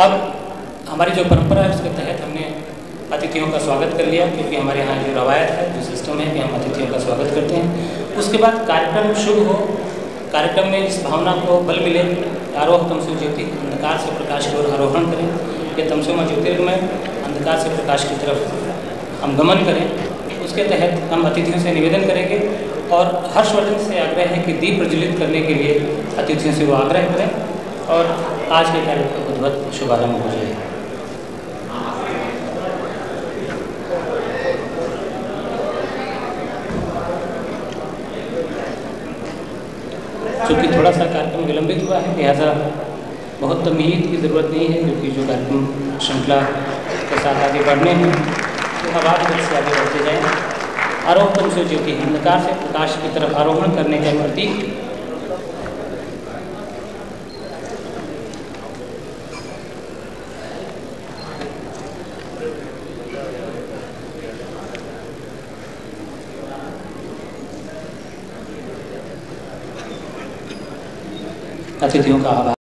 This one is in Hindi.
अब हमारी जो परंपरा है उसके तहत हमने अतिथियों का स्वागत कर लिया, क्योंकि हमारे यहाँ जो रवायत है, जो सिस्टम है कि हम अतिथियों का स्वागत करते हैं। उसके बाद कार्यक्रम शुरू हो। कार्यक्रम में इस भावना को बल मिले, आरोह तमसु ज्योति, अंधकार से प्रकाश की ओर आरोहण करें। ये तमसुमा ज्योतिर्मय अंधकार से प्रकाश की तरफ़ हम गमन करें। उसके तहत हम अतिथियों से निवेदन करेंगे और हर्षवर्धन से आग्रह है कि दीप प्रज्वलित करने के लिए अतिथियों से वो आग्रह करें। और आज के कार्यक्रम का उद्भत शुभारंभ हो जाए चूँकि थोड़ा सा कार्यक्रम विलंबित हुआ है, लिहाजा बहुत तमीद की ज़रूरत नहीं है, क्योंकि जो कार्यक्रम श्रृंखला के साथ आगे बढ़ने हैं तो आवाज़ से आगे बढ़ते जाएँ। से ज्योति अंधकार से प्रकाश की तरफ़ आरोहण करने के प्रतीक अतिथियों का आभार